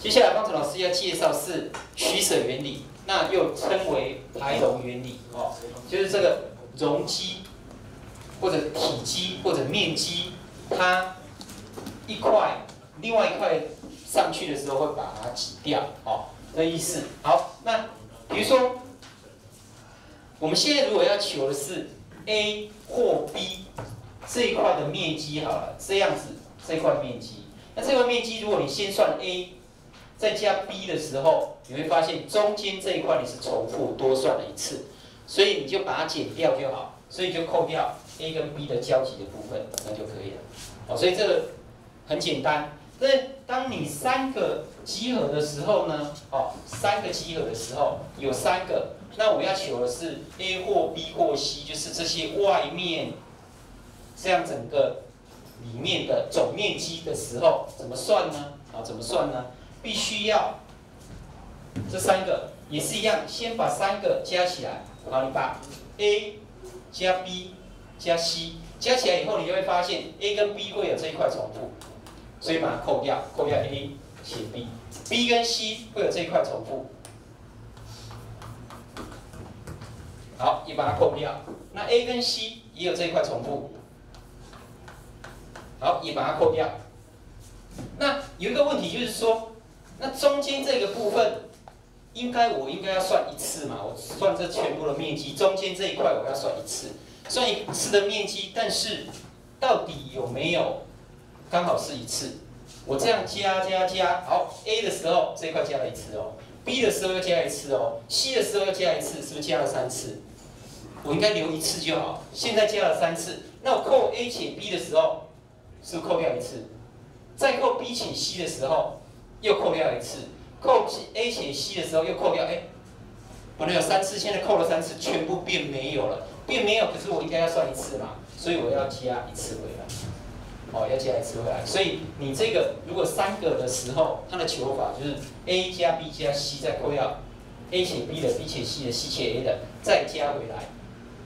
接下来方程老师要介绍是取舍原理，那又称为排容原理哦，就是这个容积或者体积或者面积，它一块另外一块上去的时候会把它挤掉哦，这意思。好，那比如说我们现在如果要求的是 A 或 B 这一块的面积好了，这样子这块面积，那这块面积如果你先算 A。再加 b 的时候，你会发现中间这一块你是重复多算了一次，所以你就把它减掉就好，所以就扣掉 a 跟 b 的交集的部分，那就可以了。哦，所以这个很简单。那当你三个集合的时候呢？哦，三个集合的时候有三个，那我要求的是 a 或 b 或 c，就是这些外面这样整个里面的总面积的时候，怎么算呢？啊，怎么算呢？必须要这三个也是一样，先把三个加起来。好，你把 A 加 B 加 C 加起来以后，你就会发现 A 跟 B 会有这一块重复，所以把它扣掉，扣掉 A 写 B。B 跟 C 会有这一块重复，好，也把它扣掉。那 A 跟 C 也有这一块重复，好，也把它扣掉。那有一个问题就是说。那中间这个部分，应该我应该要算一次嘛？我算这全部的面积，中间这一块我要算一次，算一次的面积。但是到底有没有刚好是一次？我这样加加加，好，A 的时候这一块加了一次哦，B 的时候又加一次哦，C 的时候又加一次，是不是加了三次？我应该留一次就好。现在加了三次，那我扣 A 且 B 的时候，是不是扣掉一次？再扣 B 且 C 的时候？又扣掉一次，扣 A 且 C 的时候又扣掉，哎，本来有三次，现在扣了三次，全部变没有了，变没有，可是我应该要算一次嘛，所以我要加一次回来，哦，要加一次回来，所以你这个如果三个的时候，它的求法就是 A 加 B 加 C 再扣掉 A 且 B 的，B 且 C 的，C 且 A 的，再加回来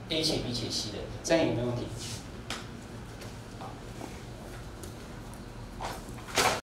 A 且 B 且 C 的，这样有没有问题？